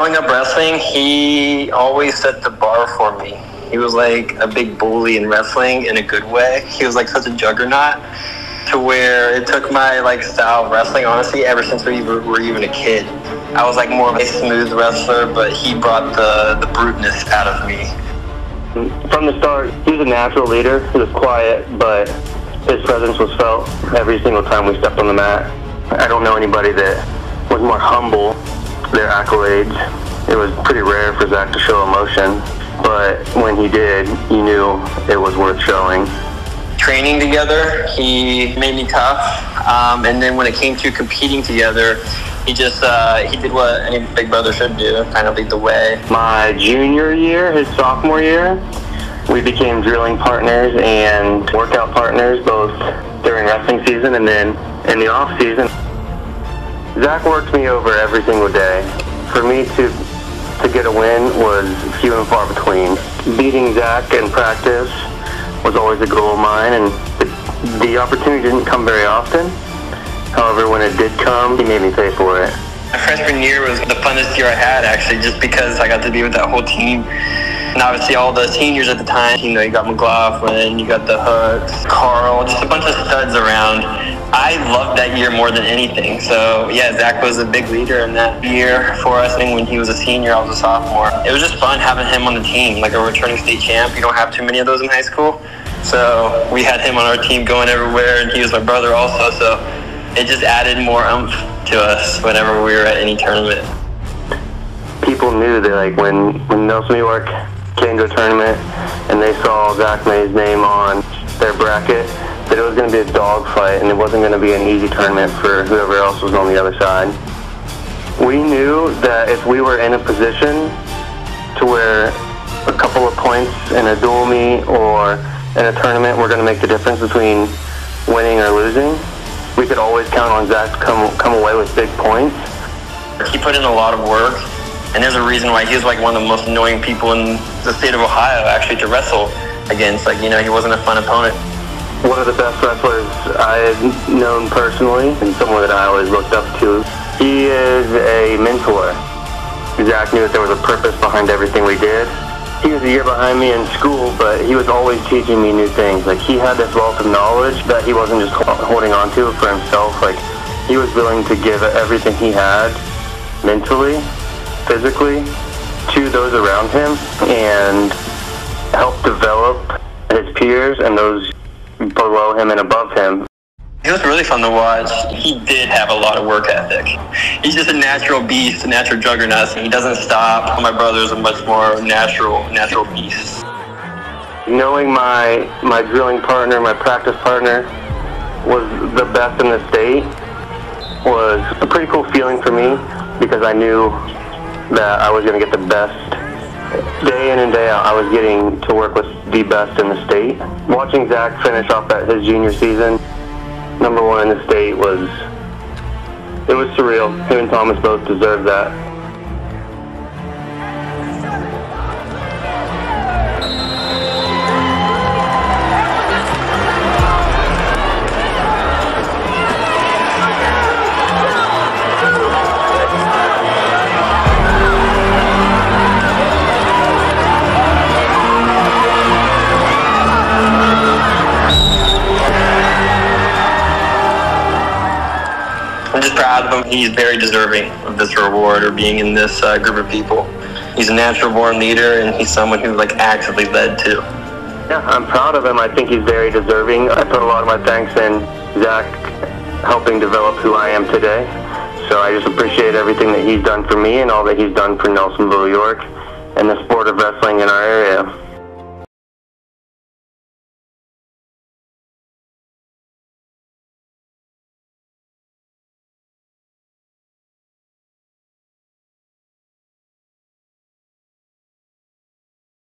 growing up wrestling, he always set the bar for me. He was like a big bully in wrestling in a good way. He was like such a juggernaut to where it took my like style of wrestling honestly ever since we were, were even a kid. I was like more of a smooth wrestler, but he brought the the bruteness out of me. From the start, he was a natural leader. He was quiet, but his presence was felt every single time we stepped on the mat. I don't know anybody that was more humble. Their accolades. It was pretty rare for Zach to show emotion, but when he did, you knew it was worth showing. Training together, he made me tough, um, and then when it came to competing together, he just uh, he did what any big brother should do, kind of lead the way. My junior year, his sophomore year, we became drilling partners and workout partners both during wrestling season and then in the off season. Zach worked me over every single day. For me to to get a win was few and far between. Beating Zach in practice was always a goal of mine, and the, the opportunity didn't come very often. However, when it did come, he made me pay for it. My freshman year was the funnest year I had, actually, just because I got to be with that whole team. And obviously all the seniors at the time, you know, you got McLaughlin, you got the Hooks, Carl, just a bunch of studs around. I loved that year more than anything. So yeah, Zach was a big leader in that year for us. And when he was a senior, I was a sophomore. It was just fun having him on the team, like a returning state champ. You don't have too many of those in high school. So we had him on our team going everywhere, and he was my brother also. So it just added more umph to us whenever we were at any tournament. People knew that like when when Nelsonville York came to a tournament and they saw Zach Mays' name on their bracket, that it was going to be a dogfight and it wasn't going to be an easy tournament for whoever else was on the other side. We knew that if we were in a position to where a couple of points in a dual meet or in a tournament were going to make the difference between winning or losing, we could always count on Zach to come, come away with big points. He put in a lot of work and there's a reason why he was like one of the most annoying people in the state of Ohio actually to wrestle against. Like, you know, he wasn't a fun opponent. One of the best wrestlers I had known personally and someone that I always looked up to. He is a mentor. Zach knew that there was a purpose behind everything we did. He was a year behind me in school, but he was always teaching me new things. Like he had this wealth of knowledge that he wasn't just holding on to for himself. Like he was willing to give everything he had mentally physically to those around him and help develop his peers and those below him and above him. It was really fun to watch. He did have a lot of work ethic. He's just a natural beast, a natural juggernaut. He doesn't stop. My brother's a much more natural, natural beast. Knowing my my drilling partner, my practice partner, was the best in the state was a pretty cool feeling for me because I knew that I was going to get the best. Day in and day out, I was getting to work with the best in the state. Watching Zach finish off at his junior season, number one in the state, was it was surreal. Him and Thomas both deserved that. Proud of him. He's very deserving of this reward or being in this uh, group of people. He's a natural born leader and he's someone who like actively led too. Yeah, I'm proud of him. I think he's very deserving. I put a lot of my thanks in Zach helping develop who I am today. So I just appreciate everything that he's done for me and all that he's done for Nelsonville, York, and the sport of wrestling in our area.